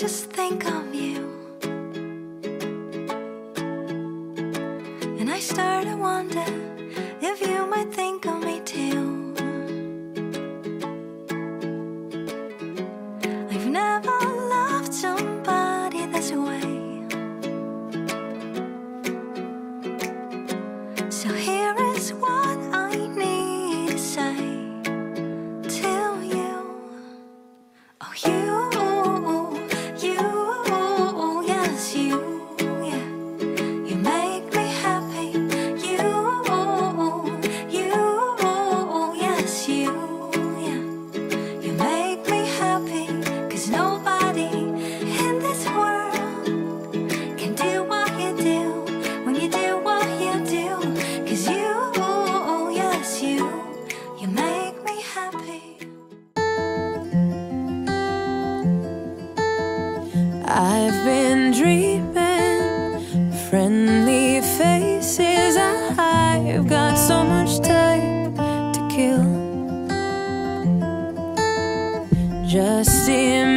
just think of you. And I start to wonder if you might think of me too. I've never loved somebody this way. So here You make me happy. I've been dreaming friendly faces. I've got so much time to kill. Just in